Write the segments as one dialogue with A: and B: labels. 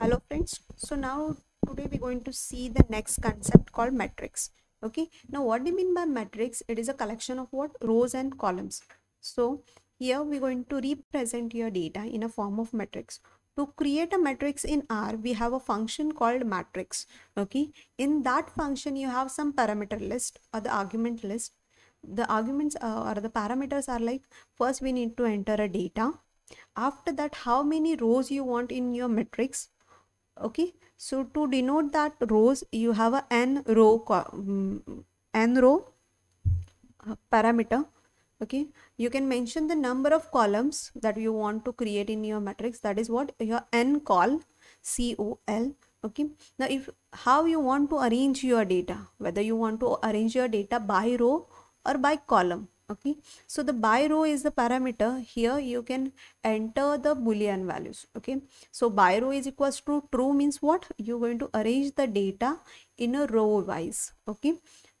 A: hello friends. So now today we're going to see the next concept called matrix. Okay? Now what do you mean by matrix? It is a collection of what? Rows and columns. So here we're going to represent your data in a form of matrix. To create a matrix in r we have a function called matrix. Okay? In that function you have some parameter list or the argument list. The arguments uh, or the parameters are like first we need to enter a data. After that how many rows you want in your matrix okay. So to denote that rows you have a n row um, n row uh, parameter. Okay. You can mention the number of columns that you want to create in your matrix. That is what your n col c o l. Okay. Now if how you want to arrange your data whether you want to arrange your data by row or by column okay? So the by row is the parameter. Here you can enter the boolean values. Okay? So by row is equals to true means what? You're going to arrange the data in a row wise. Okay?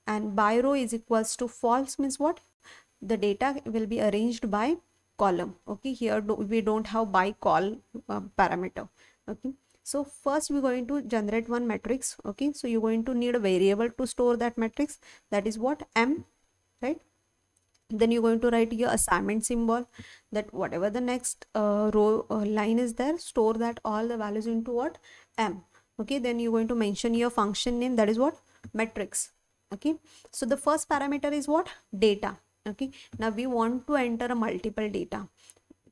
A: And by row is equals to false means what? The data will be arranged by column. Okay? Here we don't have by col uh, parameter. Okay? So first we're going to generate one matrix. Okay? So you're going to need a variable to store that matrix. That is what? M right then you're going to write your assignment symbol that whatever the next uh, row uh, line is there store that all the values into what? M. Okay then you're going to mention your function name that is what? Matrix. Okay so the first parameter is what? Data. Okay now we want to enter a multiple data.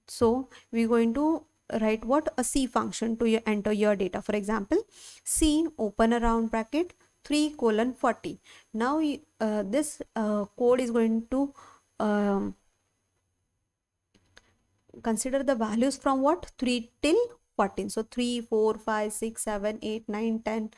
A: So we're going to write what? A c function to your, enter your data. For example c open a round bracket 3 colon 40 now uh, this uh, code is going to um, consider the values from what? 3 till 14 so 3 4 5 6 7 8 9 10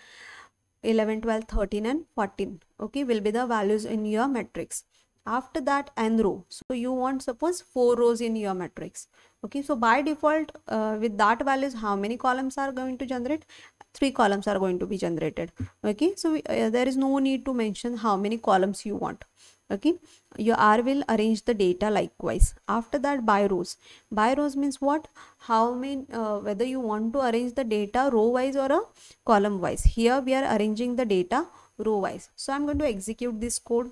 A: 11 12 13 and 14 okay will be the values in your matrix. After that n row. So you want suppose four rows in your matrix. Okay so by default uh, with that values how many columns are going to generate? Three columns are going to be generated. Okay so we, uh, there is no need to mention how many columns you want okay? Your r will arrange the data likewise. After that by rows. By rows means what? How many uh, whether you want to arrange the data row wise or a column wise here we are arranging the data row wise so i'm going to execute this code.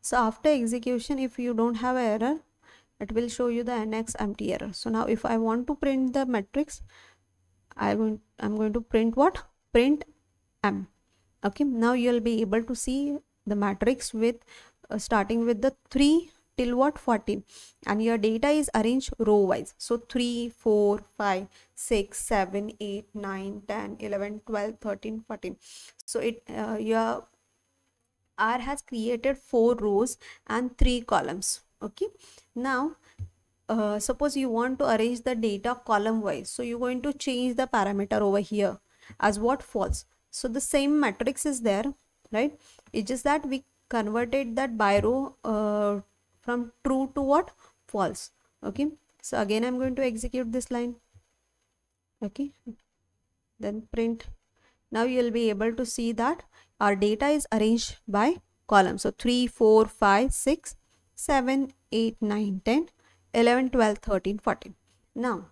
A: So after execution if you don't have error it will show you the nx empty error. So now if i want to print the matrix i'm going to print what? Print m okay now you'll be able to see the matrix with uh, starting with the 3 till what? 14 and your data is arranged row wise so 3 4 5 6 7 8 9 10 11 12 13 14 so it uh, your r has created four rows and three columns. Okay now uh, suppose you want to arrange the data column wise so you're going to change the parameter over here as what? False so the same matrix is there right? It's just that we converted that by row uh, from true to what? False okay? So again i'm going to execute this line okay? Then print. Now you'll be able to see that our data is arranged by column. So 3 4 5 6 7 8 9 10 11 12 13 14 now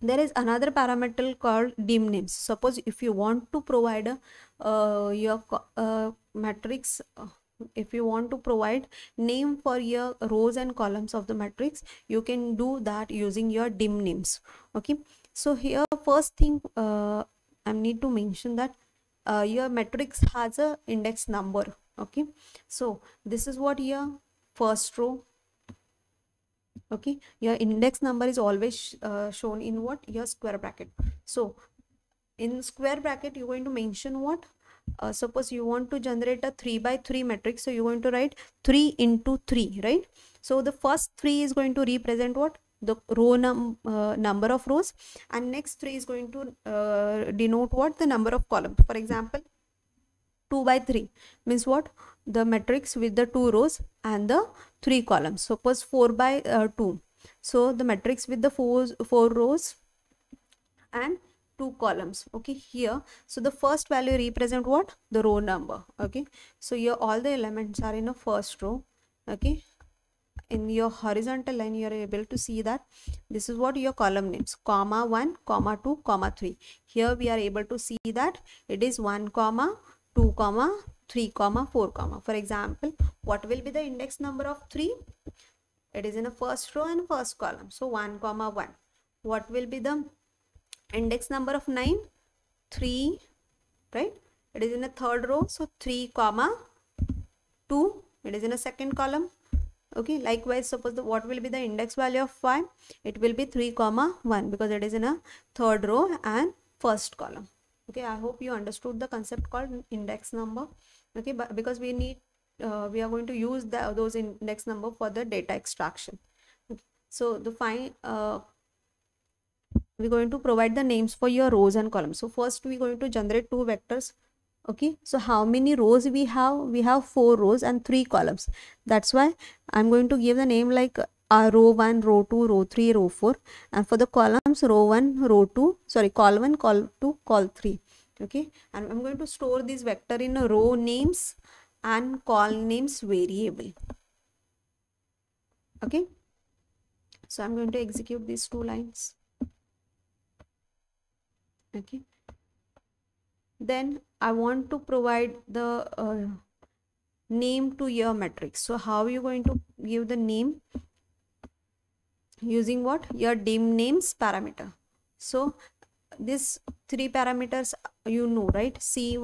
A: there is another parameter called dim names. Suppose if you want to provide uh, your uh, matrix uh, if you want to provide name for your rows and columns of the matrix you can do that using your dim names. Okay? So here first thing uh, i need to mention that uh, your matrix has a index number. Okay? So this is what your first row okay? Your index number is always uh, shown in what? Your square bracket. So in square bracket you're going to mention what? Uh, suppose you want to generate a 3 by 3 matrix so you're going to write 3 into 3 right? So the first 3 is going to represent what? The row num uh, number of rows. And next 3 is going to uh, denote what? The number of columns. For example 2 by 3 means what the matrix with the two rows and the three columns. Suppose 4 by uh, 2 so the matrix with the four four rows and two columns. Okay here. So the first value represent what? The row number. Okay. So here all the elements are in a first row. Okay. In your horizontal line you are able to see that this is what your column names. Comma 1 comma 2 comma 3 here we are able to see that it is 1 comma 2 comma 3 comma 4 comma. For example what will be the index number of 3 it is in a first row and first column. So 1 comma 1 what will be the index number of 9 3 right? It is in a third row. So 3 comma 2 it is in a second column. Okay likewise suppose the, what will be the index value of 5 it will be 3 comma 1 because it is in a third row and first column okay i hope you understood the concept called index number. Okay but because we need uh, we are going to use the, those index number for the data extraction. Okay. so the fine uh, we're going to provide the names for your rows and columns. So first we're going to generate two vectors. Okay so how many rows we have? We have four rows and three columns. That's why i'm going to give the name like uh, row 1 row 2 row 3 row 4 and for the columns row 1 row 2 sorry col 1 col 2 col 3 okay? And i'm going to store this vector in a row names and col names variable. Okay? So i'm going to execute these two lines. Okay? Then I want to provide the uh, name to your matrix. So how are you going to give the name? Using what? Your dim names parameter. So this three parameters you know, right? C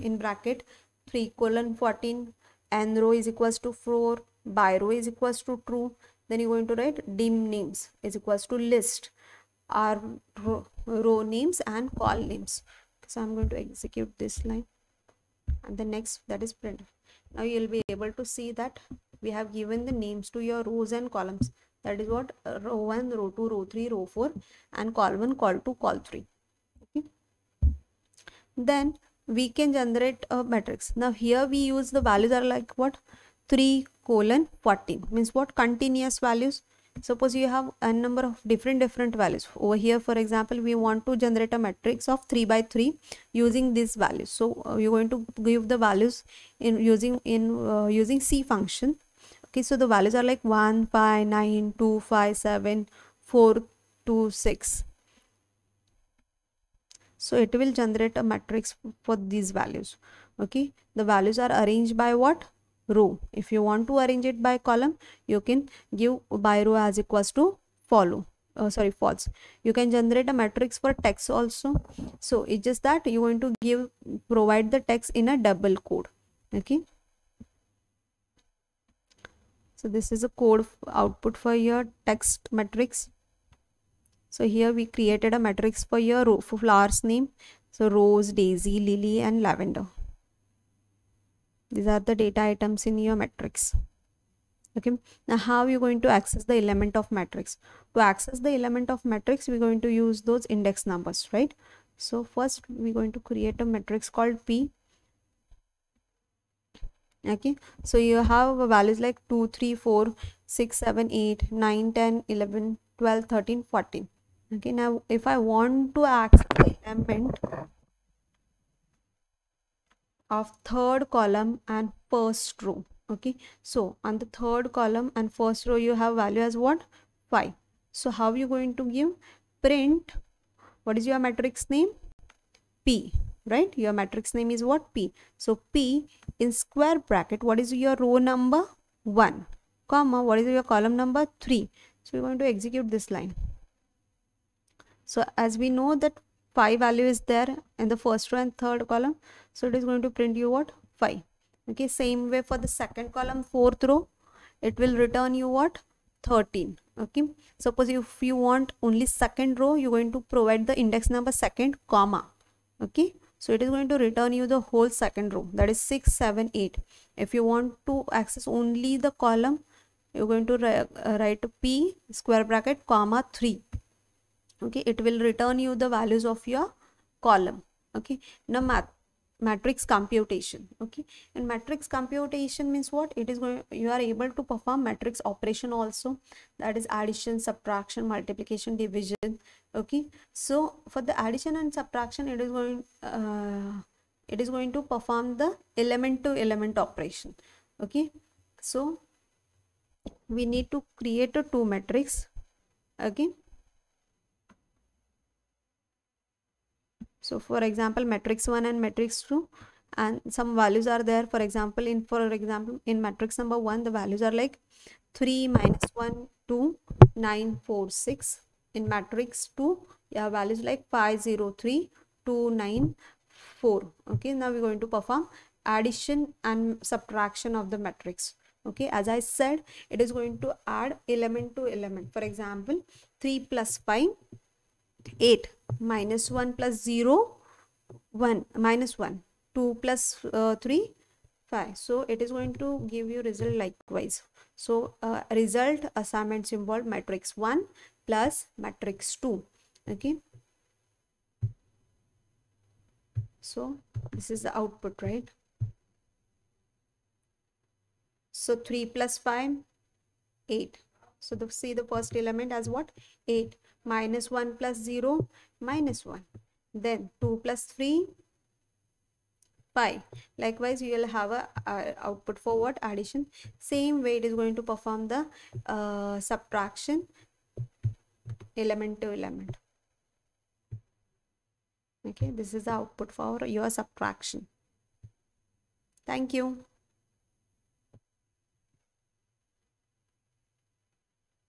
A: in bracket 3 colon 14 and row is equals to 4 by row is equals to true then you're going to write dim names is equals to list r row, row names and col names so i'm going to execute this line and the next that is print now you'll be able to see that we have given the names to your rows and columns that is what uh, row 1 row 2 row 3 row 4 and col 1 col 2 col 3 okay? Then we can generate a matrix. Now here we use the values are like what? 3 colon 14 means what? continuous values. Suppose you have a number of different different values. Over here for example we want to generate a matrix of 3 by 3 using these values so uh, you're going to give the values in using in uh, using c function okay so the values are like 1 5 9 2 5 7 4 2 6 so it will generate a matrix for these values. Okay the values are arranged by what? Row. If you want to arrange it by column you can give by row as equals to follow. Uh, sorry false. You can generate a matrix for text also. So it's just that you're going to give provide the text in a double code. Okay so this is a code output for your text matrix. So here we created a matrix for your for flowers name. So rose daisy lily and lavender. These are the data items in your matrix. Okay. Now how are you going to access the element of matrix? To access the element of matrix we're going to use those index numbers right? So first we're going to create a matrix called p okay? So you have values like 2 3 4 6 7 8 9 10 11 12 13 14 okay? Now if i want to access the element of third column and first row. Okay? So on the third column and first row you have value as what? 5 so how are you going to give? Print what is your matrix name? P right? Your matrix name is what? P. So p in square bracket what is your row number? 1 comma what is your column number? 3 so we're going to execute this line. So as we know that 5 value is there in the first row and third column so it is going to print you what? 5 okay same way for the second column fourth row it will return you what? 13 okay suppose if you want only second row you're going to provide the index number second comma. Okay so it is going to return you the whole second row that is 6 7 8 if you want to access only the column you're going to uh, write p square bracket comma 3 okay it will return you the values of your column. Okay now math matrix computation okay? And matrix computation means what? It is going you are able to perform matrix operation also. That is addition subtraction multiplication division okay? So for the addition and subtraction it is going uh, it is going to perform the element to element operation okay? So we need to create a two matrix okay so for example matrix 1 and matrix 2 and some values are there. For example in for example in matrix number 1 the values are like 3 minus 1 2 9 4 6 in matrix 2 yeah values like 5 0 3 2 9 4 okay now we're going to perform addition and subtraction of the matrix. Okay as i said it is going to add element to element. For example 3 plus 5 8 minus 1 plus 0 1 minus 1 2 plus, uh, 3 5 so it is going to give you result likewise. So uh, result assignment symbol matrix 1 plus matrix 2 okay. So this is the output right? So 3 plus 5, 8. So the, see the first element as what? 8 minus 1 plus 0 minus 1. Then 2 plus 3, pi. Likewise, you will have a output for what? Addition. Same way it is going to perform the uh, subtraction element to element. Okay, this is the output for your subtraction. Thank you.